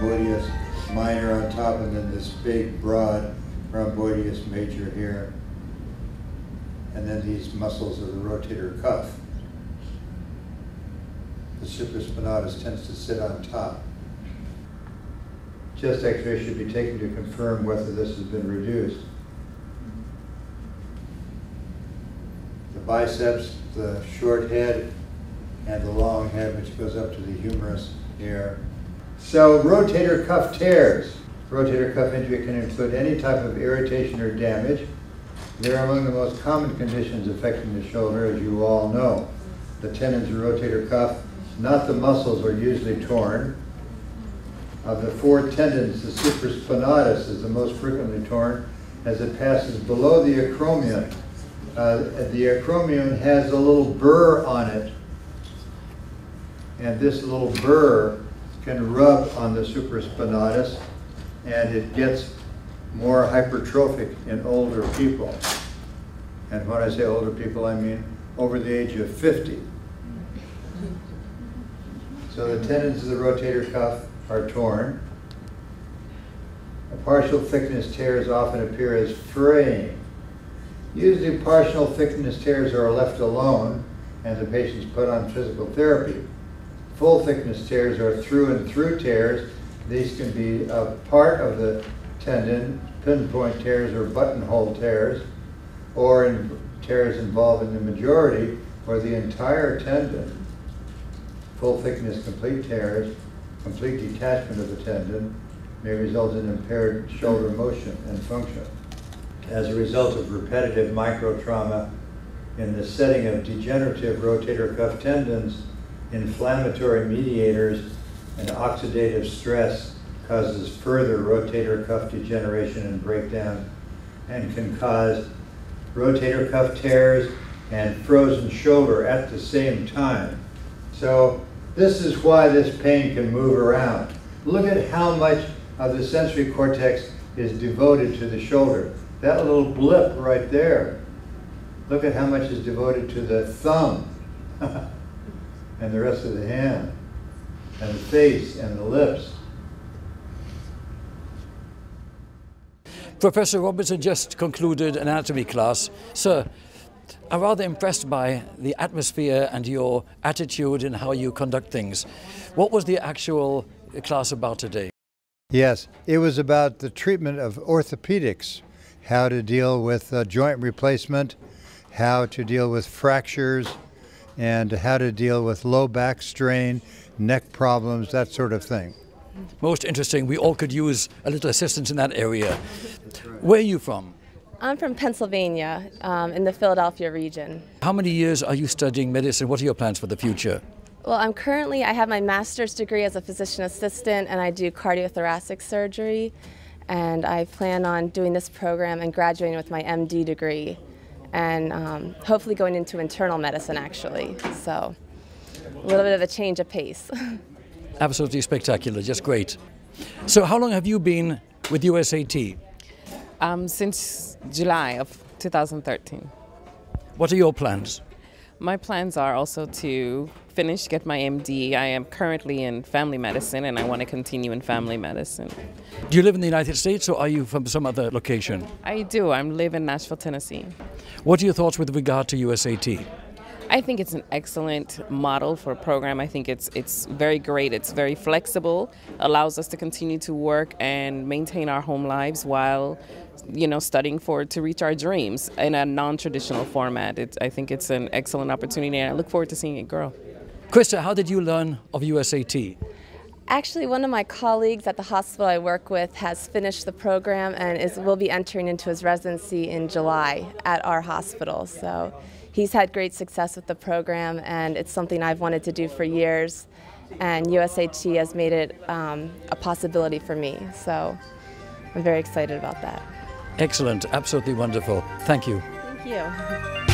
rhomboideus minor on top, and then this big, broad rhomboideus major here. And then these muscles of the rotator cuff. The supraspinatus tends to sit on top. Chest x-ray should be taken to confirm whether this has been reduced. The biceps, the short head, and the long head, which goes up to the humerus here. So rotator cuff tears. Rotator cuff injury can include any type of irritation or damage. They're among the most common conditions affecting the shoulder, as you all know. The tendons of rotator cuff, not the muscles, are usually torn. Of the four tendons, the supraspinatus is the most frequently torn as it passes below the acromion. Uh, the acromion has a little burr on it, and this little burr can rub on the supraspinatus, and it gets more hypertrophic in older people. And when I say older people, I mean over the age of 50. So the tendons of the rotator cuff are torn. A partial thickness tears often appear as fraying. Usually partial thickness tears are left alone and the patient's put on physical therapy. Full thickness tears are through and through tears. These can be a part of the tendon, pinpoint tears or buttonhole tears, or in tears involving the majority or the entire tendon. Full thickness complete tears complete detachment of the tendon may result in impaired shoulder motion and function. As a result of repetitive microtrauma in the setting of degenerative rotator cuff tendons, inflammatory mediators and oxidative stress causes further rotator cuff degeneration and breakdown and can cause rotator cuff tears and frozen shoulder at the same time. So this is why this pain can move around. Look at how much of the sensory cortex is devoted to the shoulder. That little blip right there. Look at how much is devoted to the thumb and the rest of the hand and the face and the lips. Professor Robinson just concluded an anatomy class. Sir, I'm rather impressed by the atmosphere and your attitude and how you conduct things. What was the actual class about today? Yes, it was about the treatment of orthopedics, how to deal with uh, joint replacement, how to deal with fractures, and how to deal with low back strain, neck problems, that sort of thing. Most interesting. We all could use a little assistance in that area. Where are you from? I'm from Pennsylvania, um, in the Philadelphia region. How many years are you studying medicine? What are your plans for the future? Well, I'm currently, I have my master's degree as a physician assistant and I do cardiothoracic surgery. And I plan on doing this program and graduating with my MD degree and um, hopefully going into internal medicine actually. So a little bit of a change of pace. Absolutely spectacular, just great. So how long have you been with USAT? Um, since July of 2013. What are your plans? My plans are also to finish, get my MD. I am currently in family medicine and I want to continue in family medicine. Do you live in the United States or are you from some other location? I do. I live in Nashville, Tennessee. What are your thoughts with regard to USAT? I think it's an excellent model for a program. I think it's it's very great. It's very flexible, allows us to continue to work and maintain our home lives while you know studying for to reach our dreams in a non-traditional format. I think it's an excellent opportunity and I look forward to seeing it grow. Krista, how did you learn of USAT? Actually, one of my colleagues at the hospital I work with has finished the program and is will be entering into his residency in July at our hospital. So he's had great success with the program, and it's something I've wanted to do for years. And USAT has made it um, a possibility for me. So I'm very excited about that. Excellent, absolutely wonderful. Thank you. Thank you.